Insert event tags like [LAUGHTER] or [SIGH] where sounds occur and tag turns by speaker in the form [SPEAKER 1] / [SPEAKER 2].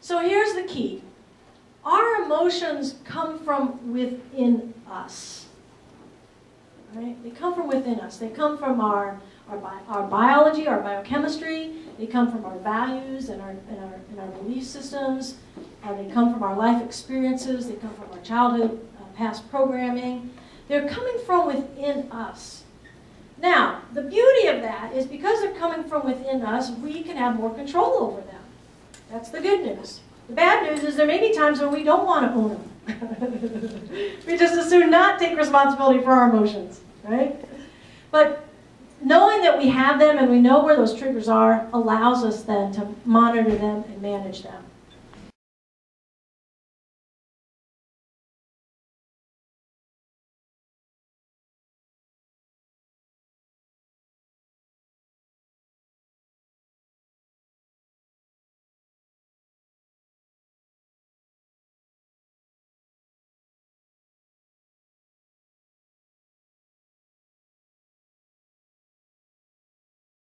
[SPEAKER 1] So here's the key. Our emotions come from within us. Right? They come from within us. They come from our, our, bi our biology, our biochemistry. They come from our values and our, and our, and our belief systems. Uh, they come from our life experiences. They come from our childhood, uh, past programming. They're coming from within us. Now, the beauty of that is because they're coming from within us, we can have more control over them. That's the good news. The bad news is there may be times when we don't want to own them. [LAUGHS] we just as soon not take responsibility for our emotions, right? But knowing that we have them and we know where those triggers are allows us then to monitor them and manage them.